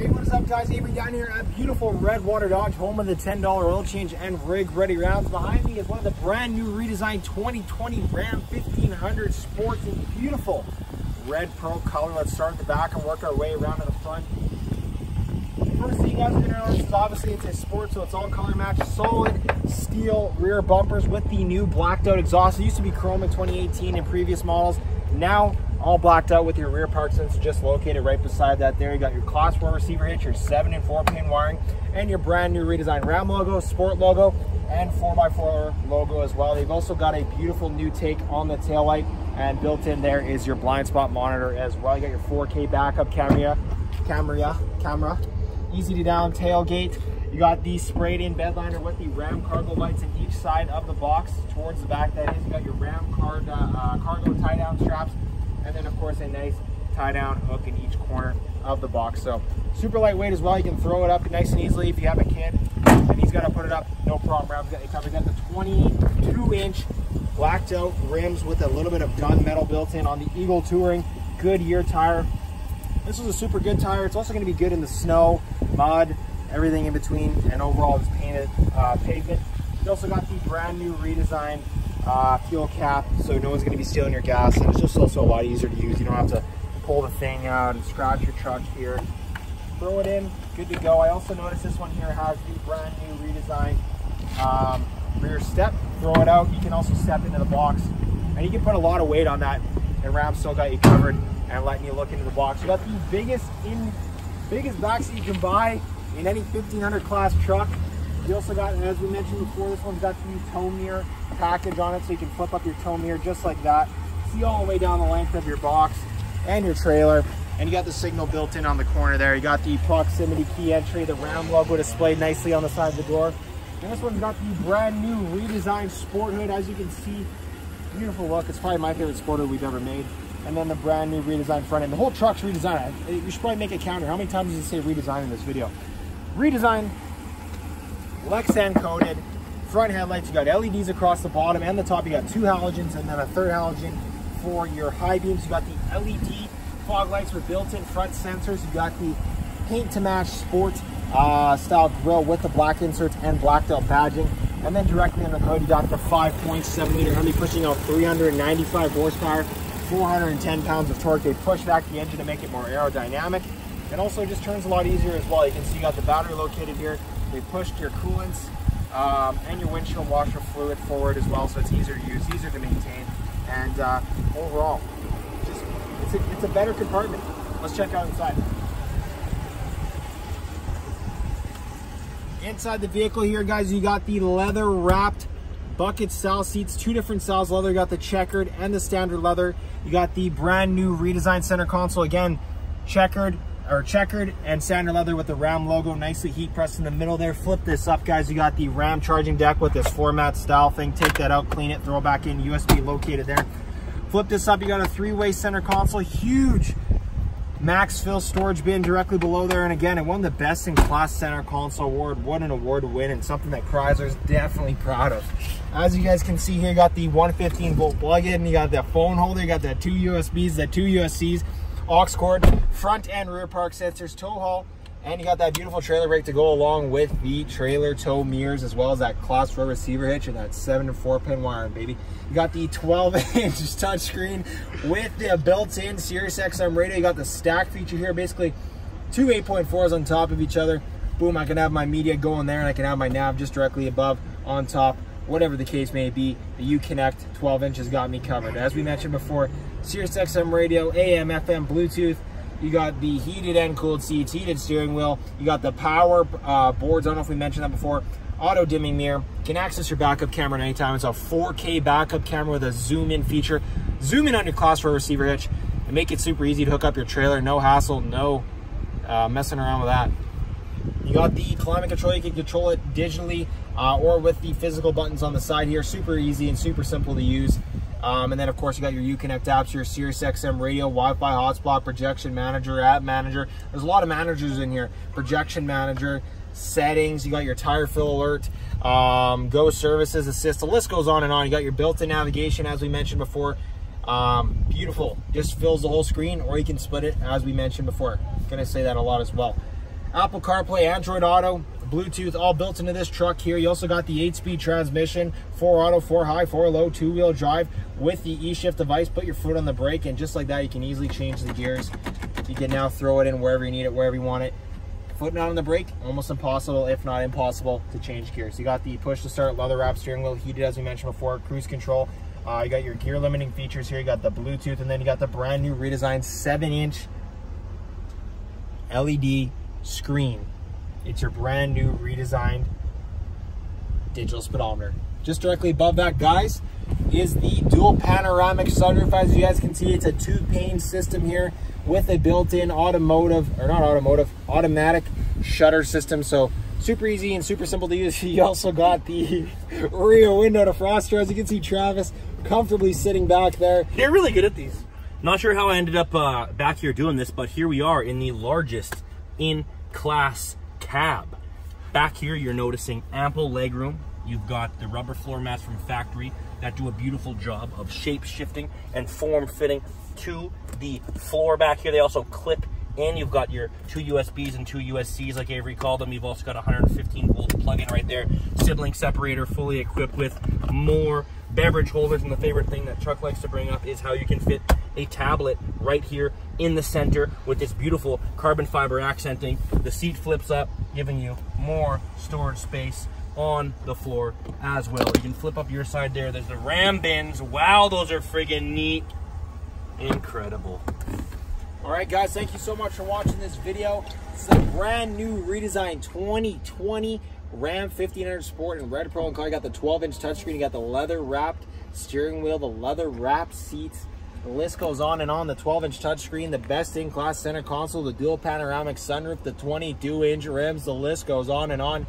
Hey, what is up guys? Avery down here at beautiful Redwater Dodge, home of the $10 oil change and rig ready rams. Behind me is one of the brand new redesigned 2020 Ram 1500 Sports in beautiful red pearl color. Let's start at the back and work our way around to the front. First thing you guys are gonna notice is obviously it's a sport, so it's all color matched. Solid steel rear bumpers with the new blacked out exhaust. It used to be chrome in 2018 in previous models. Now all blacked out with your rear park sensor just located right beside that there. You got your class 4 receiver hitch, your 7 and 4 pin wiring, and your brand new redesigned Ram logo, Sport logo, and 4x4 logo as well. They've also got a beautiful new take on the taillight, and built in there is your blind spot monitor as well. You got your 4K backup camera, camera, camera, easy to down tailgate. You got the sprayed in bed liner with the Ram cargo lights in each side of the box towards the back that is. You got your Ram card, uh, uh, cargo tie down straps course a nice tie down hook in each corner of the box. So super lightweight as well. You can throw it up nice and easily if you have a kid and he's got to put it up, no problem. Ram's got, got the 22 inch blacked out rims with a little bit of gunmetal built in on the Eagle Touring Goodyear tire. This is a super good tire. It's also going to be good in the snow, mud, everything in between, and overall it's painted uh, pavement. You also got the brand new redesigned uh, fuel cap so no one's going to be stealing your gas and it's just also a lot easier to use. You don't have to pull the thing out and scratch your truck here. Throw it in good to go. I also noticed this one here has the brand new redesigned um, rear step. Throw it out you can also step into the box and you can put a lot of weight on that. And ram still got you covered and letting you look into the box. You got the biggest in biggest back seat you can buy in any 1500 class truck you also got, as we mentioned before, this one's got the tow mirror package on it, so you can flip up your tow mirror just like that. See all the way down the length of your box and your trailer. And you got the signal built in on the corner there. You got the proximity key entry, the Ram logo displayed nicely on the side of the door. And this one's got the brand new redesigned sport hood, as you can see. Beautiful look. It's probably my favorite sport hood we've ever made. And then the brand new redesigned front end. The whole truck's redesigned. You should probably make a counter. How many times does it say redesign in this video? Redesign, Lexan coated, front headlights. You got LEDs across the bottom and the top. You got two halogens and then a third halogen for your high beams. You got the LED fog lights with built-in front sensors. You got the paint to match sport uh, style grill with the black inserts and blacked out badging. And then directly on the hood, you got the 5.7 liter Hemi pushing out 395 horsepower, 410 pounds of torque. They push back the engine to make it more aerodynamic. And also just turns a lot easier as well. You can see you got the battery located here. They pushed your coolants um, and your windshield washer fluid forward as well, so it's easier to use, easier to maintain, and uh, overall, just it's a, it's a better compartment. Let's check out inside. Inside the vehicle here, guys, you got the leather wrapped bucket style seats, two different styles leather. You got the checkered and the standard leather. You got the brand new redesigned center console. Again, checkered or checkered and sander leather with the Ram logo nicely heat pressed in the middle there. Flip this up, guys. You got the Ram charging deck with this format style thing. Take that out, clean it, throw it back in. USB located there. Flip this up. You got a three-way center console. Huge max fill storage bin directly below there. And again, it won the best in class center console award. What an award win and something that Chrysler is definitely proud of. As you guys can see here, you got the 115 volt plug-in. You got that phone holder. You got that two USBs, that two USCs aux cord, front and rear park sensors, tow haul, and you got that beautiful trailer brake to go along with the trailer tow mirrors as well as that class 4 receiver hitch and that 7 and 4 pin wiring, baby. You got the 12 inch touchscreen with the built-in Sirius XM radio. You got the stack feature here, basically two 8.4s on top of each other. Boom, I can have my media going there and I can have my nav just directly above on top whatever the case may be, the Uconnect 12 inches got me covered. As we mentioned before, Sirius XM radio, AM, FM, Bluetooth. You got the heated and cooled seats, heated steering wheel. You got the power uh, boards. I don't know if we mentioned that before. Auto dimming mirror. Can access your backup camera at any time. It's a 4K backup camera with a zoom in feature. Zoom in on your class 4 receiver hitch and make it super easy to hook up your trailer. No hassle, no uh, messing around with that. You got the climate control. You can control it digitally uh, or with the physical buttons on the side here. Super easy and super simple to use. Um, and then, of course, you got your Uconnect apps, your Sirius XM radio, Wi-Fi hotspot, projection manager, app manager. There's a lot of managers in here. Projection manager, settings. You got your tire fill alert, um, go services assist. The list goes on and on. You got your built-in navigation, as we mentioned before. Um, beautiful. Just fills the whole screen, or you can split it, as we mentioned before. Gonna say that a lot as well. Apple CarPlay, Android Auto, Bluetooth, all built into this truck here. You also got the eight-speed transmission, four auto, four high, four low, two-wheel drive with the E-Shift device. Put your foot on the brake, and just like that, you can easily change the gears. You can now throw it in wherever you need it, wherever you want it. Foot not on the brake, almost impossible, if not impossible, to change gears. You got the push to start leather wrap steering wheel, heated as we mentioned before, cruise control. Uh, you got your gear limiting features here. You got the Bluetooth, and then you got the brand new redesigned seven-inch LED screen it's your brand new redesigned digital speedometer. Just directly above that, guys, is the dual panoramic sunroof. As you guys can see, it's a two-pane system here with a built-in automotive, or not automotive, automatic shutter system. So super easy and super simple to use. You also got the rear window defroster. As you can see, Travis comfortably sitting back there. They're really good at these. Not sure how I ended up uh, back here doing this, but here we are in the largest in class cab. Back here, you're noticing ample legroom. You've got the rubber floor mats from factory that do a beautiful job of shape shifting and form fitting to the floor back here. They also clip in. You've got your two USBs and two USCs like Avery called them. You've also got a 115 volt plug-in right there. Sibling separator fully equipped with more beverage holders. And the favorite thing that Chuck likes to bring up is how you can fit a tablet right here in the center with this beautiful carbon fiber accenting. The seat flips up, giving you more storage space on the floor as well. You can flip up your side there. There's the ram bins. Wow, those are friggin' neat. Incredible. All right, guys, thank you so much for watching this video. It's a brand new redesigned 2020 Ram 1500 Sport in red, pearl, and color. You got the 12-inch touchscreen. You got the leather-wrapped steering wheel, the leather-wrapped seats, the list goes on and on. The 12-inch touchscreen, the best in-class center console, the dual panoramic sunroof, the 22-inch rims. The list goes on and on.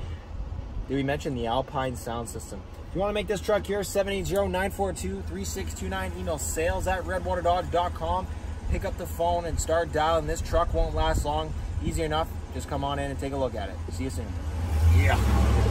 Did we mention the Alpine sound system? If you want to make this truck here, 780-942-3629. Email sales at redwaterdodge.com. Pick up the phone and start dialing. This truck won't last long. Easy enough. Just come on in and take a look at it. See you soon. Yeah.